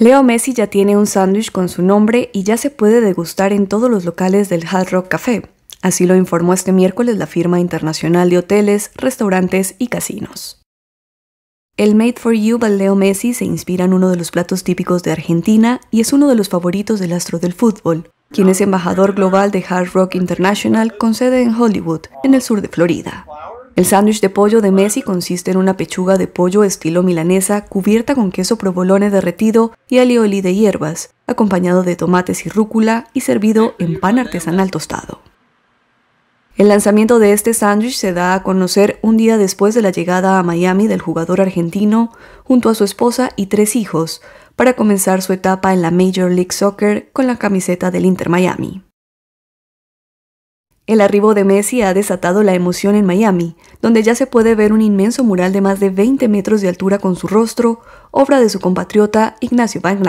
Leo Messi ya tiene un sándwich con su nombre y ya se puede degustar en todos los locales del Hard Rock Café. Así lo informó este miércoles la firma internacional de hoteles, restaurantes y casinos. El Made for You by Leo Messi se inspira en uno de los platos típicos de Argentina y es uno de los favoritos del astro del fútbol, quien es embajador global de Hard Rock International con sede en Hollywood, en el sur de Florida. El sándwich de pollo de Messi consiste en una pechuga de pollo estilo milanesa cubierta con queso provolone derretido y alioli de hierbas, acompañado de tomates y rúcula y servido en pan artesanal tostado. El lanzamiento de este sándwich se da a conocer un día después de la llegada a Miami del jugador argentino junto a su esposa y tres hijos para comenzar su etapa en la Major League Soccer con la camiseta del Inter Miami. El arribo de Messi ha desatado la emoción en Miami, donde ya se puede ver un inmenso mural de más de 20 metros de altura con su rostro, obra de su compatriota Ignacio Van.